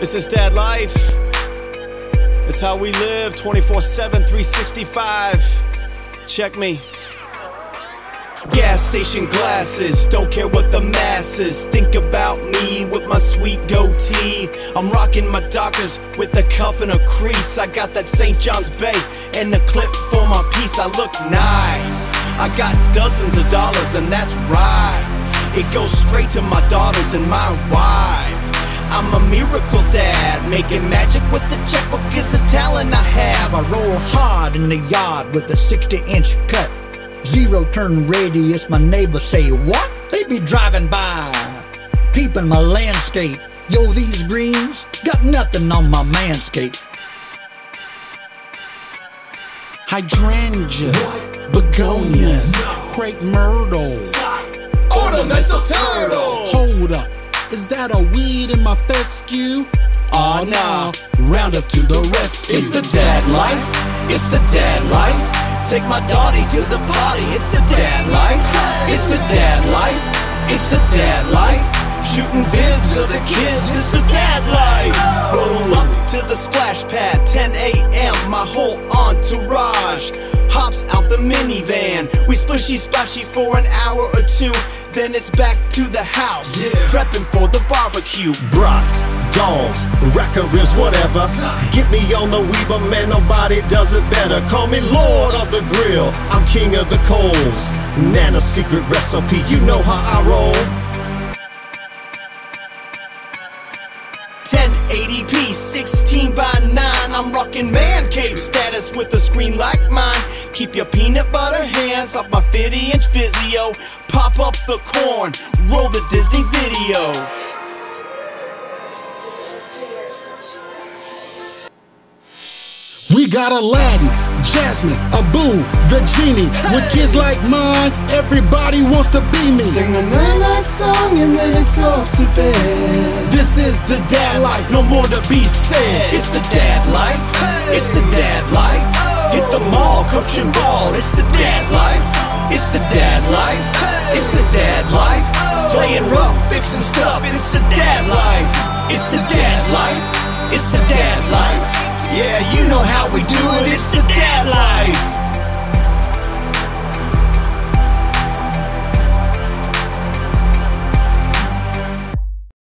This is dad life. It's how we live 24 7, 365. Check me. Gas station glasses, don't care what the masses think about me with my sweet goatee. I'm rocking my Dockers with a cuff and a crease. I got that St. John's Bay and a clip for my piece. I look nice. I got dozens of dollars, and that's right. It goes straight to my daughters and my wife. I'm a miracle dad, making magic with the checkbook is a talent I have. I roll hard in the yard with a 60 inch cut. Zero turn radius, my neighbors say, What? They be driving by, peeping my landscape. Yo, these greens got nothing on my manscape. Hydrangeas, begonias, crepe myrtles, ornamental turtle. Hold up, is that a weed in my fescue? Aw, oh, nah, Roundup to the rescue. It's the dad life, it's the dad life. Take my daughter to the party, it's the dad life. It's the dad life. It's the dad life. Shooting vids of the kids, it's the dad life. Roll up to the splash pad, 10 a.m. My whole entourage out the minivan. We splishy splashy for an hour or two. Then it's back to the house, yeah. prepping for the barbecue. Brats, dogs, racker ribs, whatever. Get me on the Weber, man, nobody does it better. Call me Lord of the Grill, I'm king of the coals. Nana secret recipe, you know how I roll. Keep your peanut butter hands off my 50 inch Vizio. Pop up the corn, roll the Disney video. We got Aladdin, Jasmine, Abu, the genie. With kids like mine, everybody wants to be me. Sing a night song and then it's off to bed. This is the dad life, no more to be said. It's the dad life, coaching ball, it's the dad life. It's the dad life, it's the dad life. Playing rough, fixing stuff, it's the dad life. It's the dad life, it's the dad life. Yeah, you know how we do it, it's the dad life.